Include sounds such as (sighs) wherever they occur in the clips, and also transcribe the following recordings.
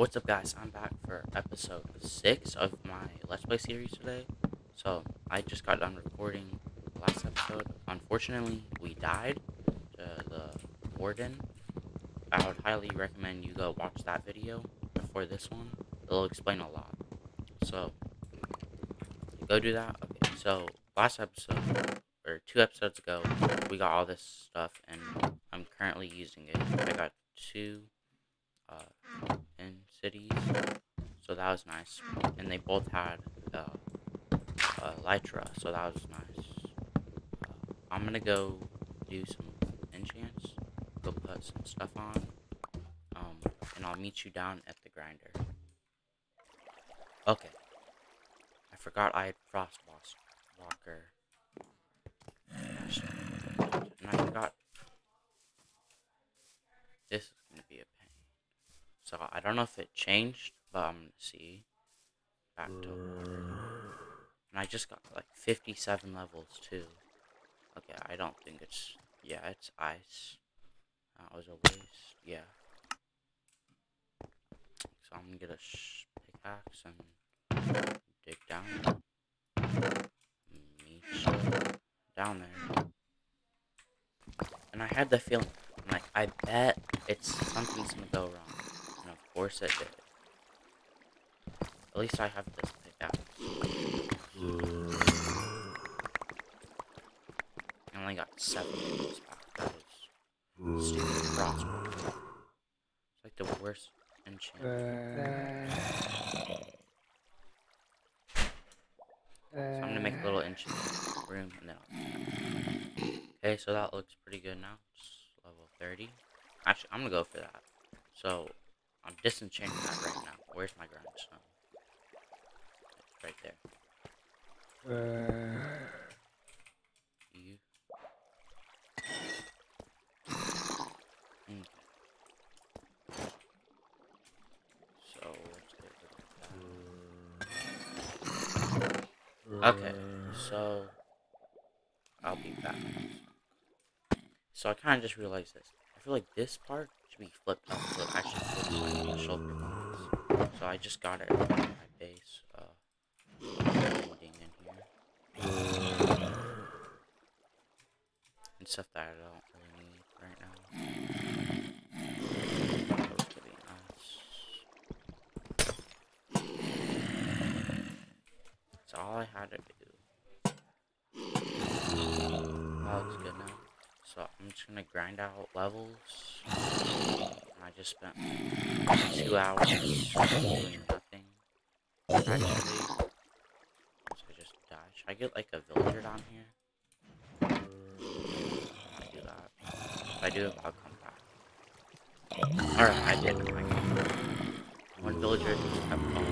What's up guys, I'm back for episode 6 of my Let's Play series today. So, I just got done recording the last episode. Unfortunately, we died to the warden. I would highly recommend you go watch that video before this one. It'll explain a lot. So, go do that. Okay, so last episode, or two episodes ago, we got all this stuff and I'm currently using it. I got two uh, cities, so that was nice. And they both had uh, uh, Elytra, so that was nice. Uh, I'm gonna go do some enchants, go put some stuff on, um, and I'll meet you down at the grinder. Okay. I forgot I had Frost Walker. And I forgot this is gonna be a pain. So I don't know if it changed, but I'm gonna see. Back to. And I just got like 57 levels too. Okay, I don't think it's yeah, it's ice. That was a waste. Yeah. So I'm gonna get a pickaxe and dig down. Meet down there. And I had the feeling like, I bet it's something's gonna go wrong. Course it did. At least I have this pickaxe. I only got seven minutes back. That is stupid frost. It's like the worst enchantment. So I'm gonna make a little enchantment room and then I'll... Okay, so that looks pretty good now. It's level 30. Actually, I'm gonna go for that. So, I'm disenchanting that right now. Where's my grindstone? It's right there. Uh... You. Okay. So, Okay, so I'll be back. So I kind of just realized this. I feel like this part should be flipped up so it actually flips So I just got it on my base. Uh, in here. And stuff that I don't really need right now. That's all I had to do. That looks good now. So I'm just gonna grind out levels. I just spent two hours doing nothing. Actually, so (sighs) I just die. Should I get like a villager down here? I do that. If I do, I'll come back. Alright, I did. One villager just kept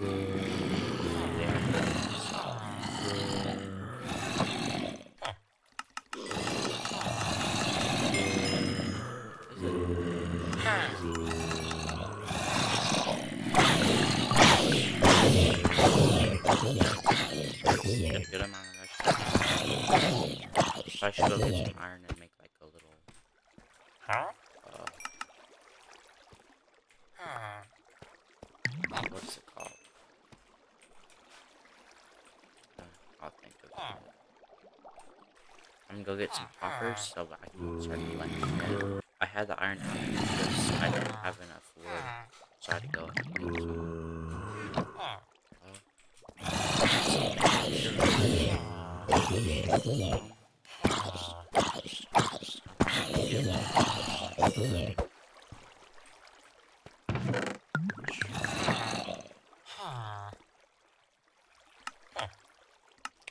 good go get some poppers so I can start blending I had the iron because I didn't have enough wood, so I had to go and get some.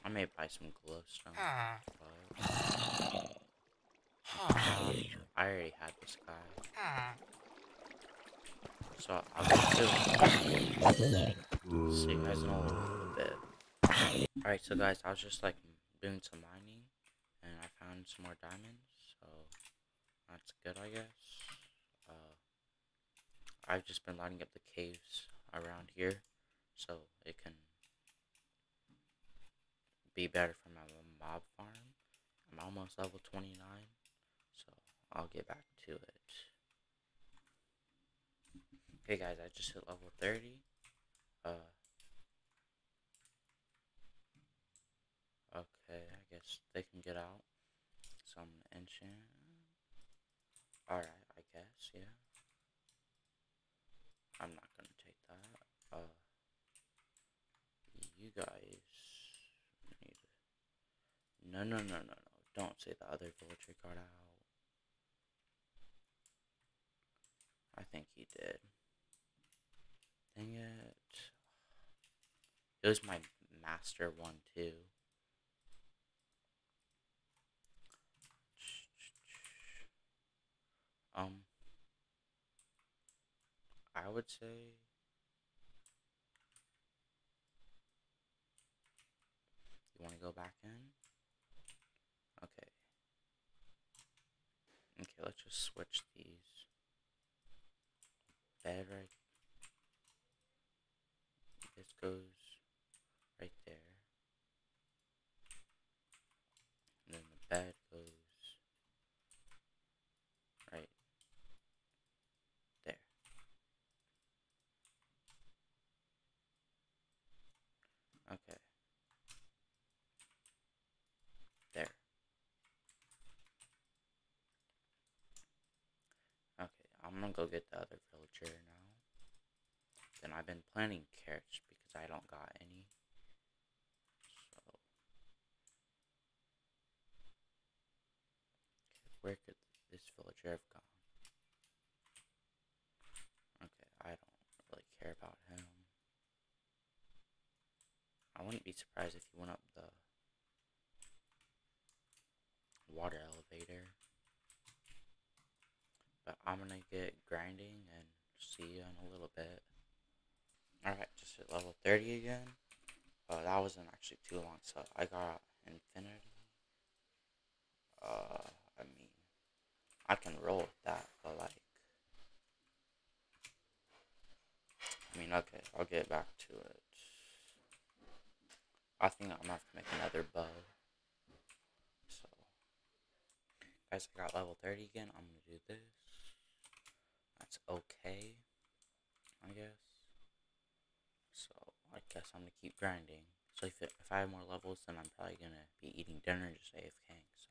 I may buy some glowstone. I already had this guy. So I'll go to so you guys know a little bit. Alright, so guys, I was just like doing some mining and I found some more diamonds, so that's good, I guess. Uh, I've just been lighting up the caves around here so it can be better for my mob farm. I'm almost level 29, so I'll get back to it. Okay guys, I just hit level 30. Uh, okay, I guess they can get out. So I'm enchant. Alright, I guess, yeah. I'm not gonna take that. Uh, you guys need. No, no, no, no, no. Don't say the other villager got out. I think he did. Dang it. It was my master one too. Um, I would say you want to go back in. Okay. Okay, let's just switch these. Bed right this goes right there. And then the bed goes right there. Okay. There. Okay, I'm gonna go get the other villager now. Then I've been planting carrots because I don't got any. So, where could this villager have gone? Okay, I don't really care about him. I wouldn't be surprised if he went up the water elevator. But I'm gonna get grinding and see you in a little bit. Alright, just hit level 30 again. Uh, that wasn't actually too long, so I got infinity. Uh, I mean, I can roll with that, but like, I mean, okay, I'll get back to it. I think I'm gonna have to make another bow. So, guys, I got level 30 again. I'm gonna do this. That's okay, I guess. So I guess I'm gonna keep grinding. So if, if I have more levels, then I'm probably gonna be eating dinner just AFKing. So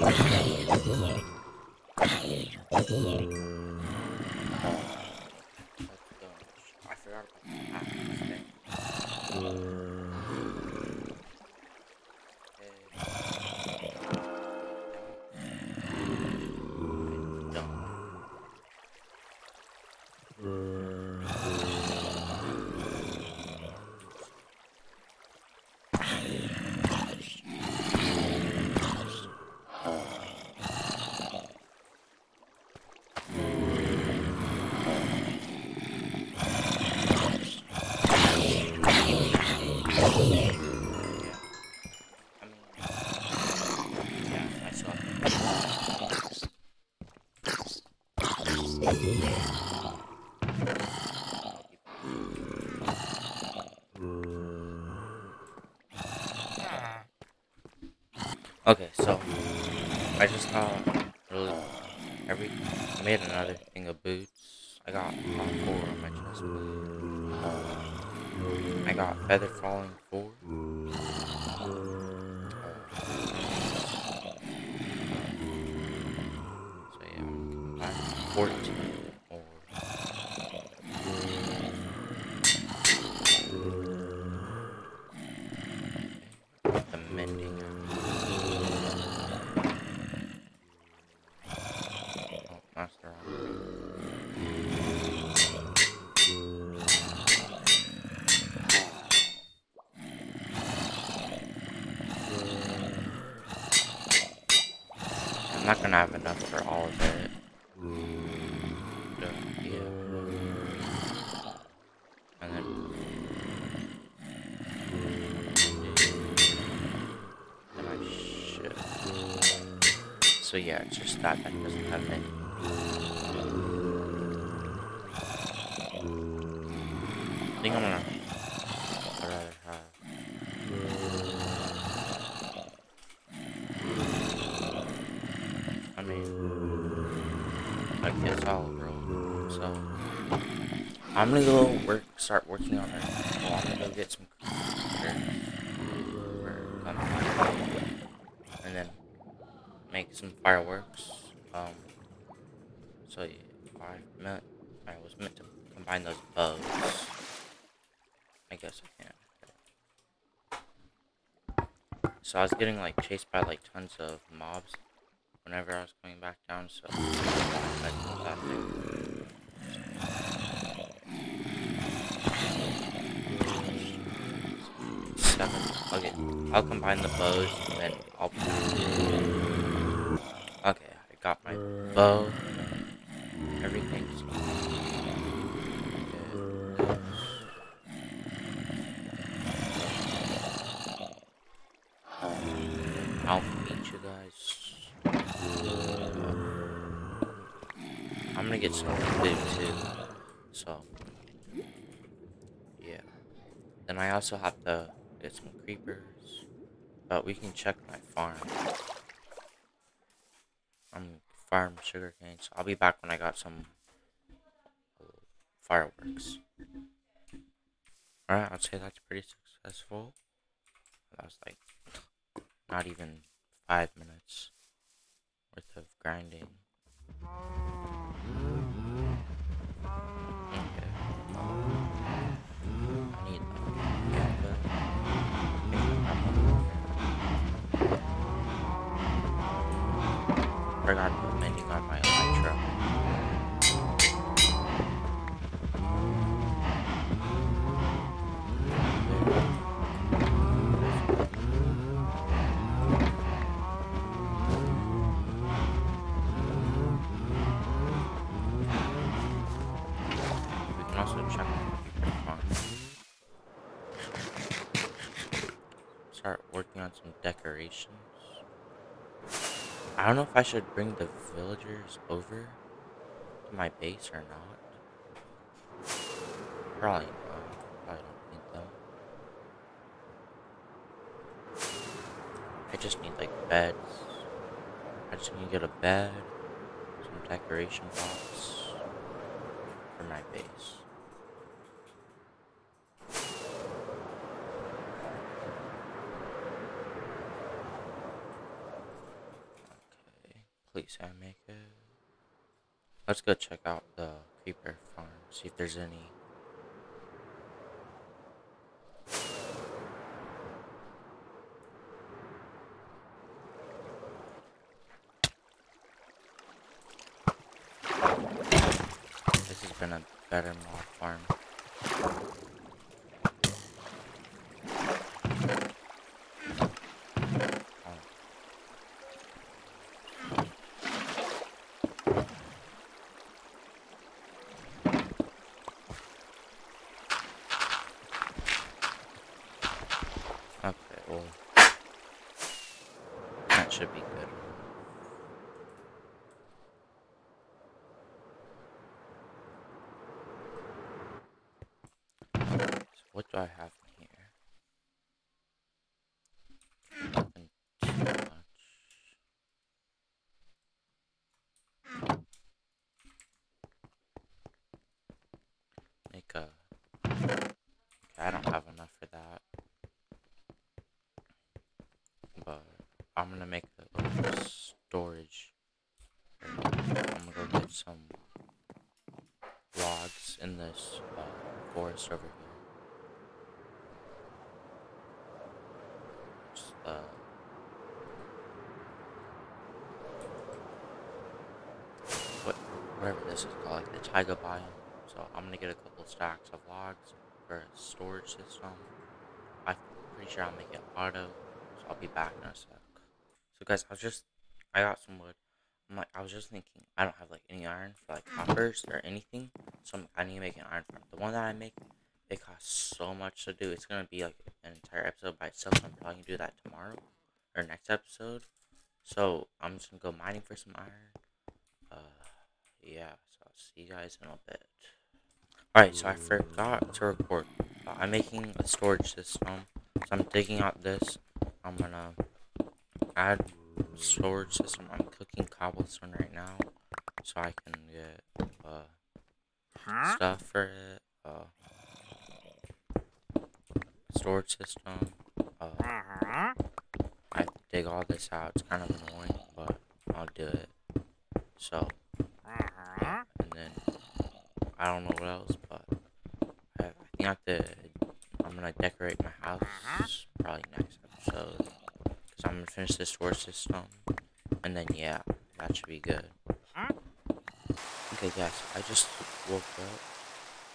I made another thing of boots. I got uh, four on my chest. I got feather falling four. So yeah, 14 gonna have enough for all of it. And then. Then I should. So yeah, it's just that that doesn't have any. I'm gonna go work, start working on. Well, I'm gonna go get some and then make some fireworks. Um, so yeah, I meant I was meant to combine those bows. I guess I can. So I was getting like chased by like tons of mobs whenever I was coming back down, so I did that. Okay, I'll combine the bows and I'll. Okay, I got my bow. Everything's. good. I'll meet you guys. I'm gonna get some food too. So, yeah. Then I also have to get some creepers. But we can check my farm. I'm farm sugar cane, so I'll be back when I got some uh, fireworks. Alright, I'd say that's pretty successful. That was like not even five minutes worth of grinding. Forgot put mending on my elytra. We can also check. Start working on some decorations. I don't know if I should bring the villagers over to my base or not. Probably not. Probably don't need them. I just need like beds. I just need to get a bed, some decoration box for my base. Complete sand make it. Let's go check out the creeper farm, see if there's any. This has been a better mob farm. Oh. Okay, well, that should be good. So what do I have in here? Nothing too much. Make a. Okay, I don't have enough for that. But I'm gonna make a little storage. I'm gonna go get some logs in this uh, forest over here. Just, uh, what, whatever this is called, like the taiga biome. So I'm gonna get a couple stacks of logs for a storage system. I'm pretty sure I'll make it auto, so I'll be back in a sec. So guys, I was just, I got some wood. I'm like, I was just thinking, I don't have like any iron for like hoppers or anything, so I'm, I need to make an iron farm. The one that I make, it costs so much to do. It's gonna be like an entire episode by itself. I'm probably gonna do that tomorrow or next episode. So I'm just gonna go mining for some iron. Uh, yeah. So I'll see you guys in a bit. Alright, so I forgot to record. Uh, I'm making a storage system. So I'm digging out this. I'm gonna add storage system. I'm cooking cobblestone right now, so I can get uh stuff for it. Uh, storage system. Uh, I have to dig all this out. It's kind of annoying, but I'll do it. So, yeah, and then I don't know what else, but I, I think I have to. I'm gonna decorate my house probably next episode. Cause I'm gonna finish this storage system, and then yeah, that should be good. Okay, guys, I just woke up.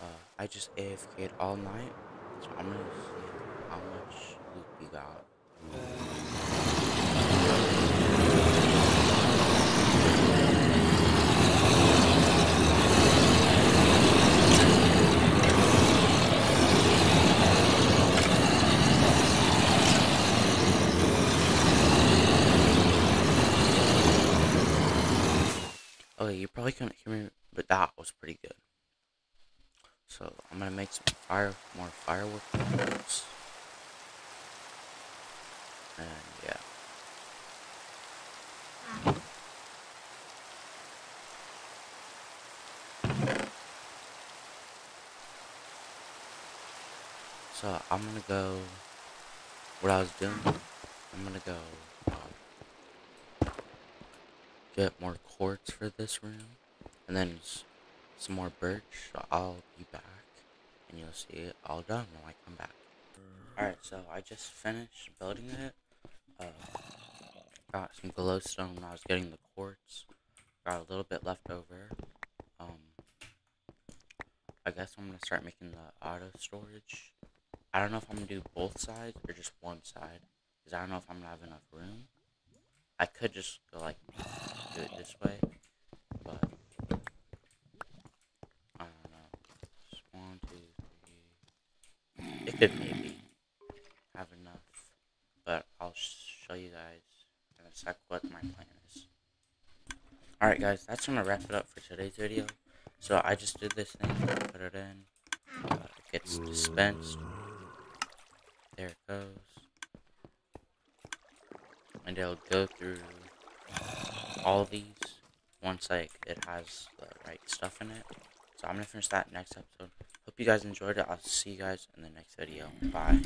Uh, I just AFK'd all night, so I'm gonna see how much loot we got. Okay, you probably couldn't hear me, but that was pretty good. So I'm gonna make some fire, more firework rockets. And yeah. So I'm gonna go. What I was doing, I'm gonna go get more quartz for this room, and then some more birch. So I'll be back, and you'll see it all done when I come back. Alright, so I just finished building it. Uh, got some glowstone when I was getting the quartz. Got a little bit left over. Um, I guess I'm gonna start making the auto storage. I don't know if I'm gonna do both sides or just one side, because I don't know if I'm gonna have enough room. I could just go like do it this way, but I don't know. Just one, two, three. It could maybe have enough, but I'll show you guys in a sec what my plan is. Alright guys, that's gonna wrap it up for today's video. So I just did this thing, put it in, uh, it gets dispensed, there it goes, and it'll go through all these once like it has the right stuff in it. So I'm gonna finish that next episode. Hope you guys enjoyed it. I'll see you guys in the next video. Bye.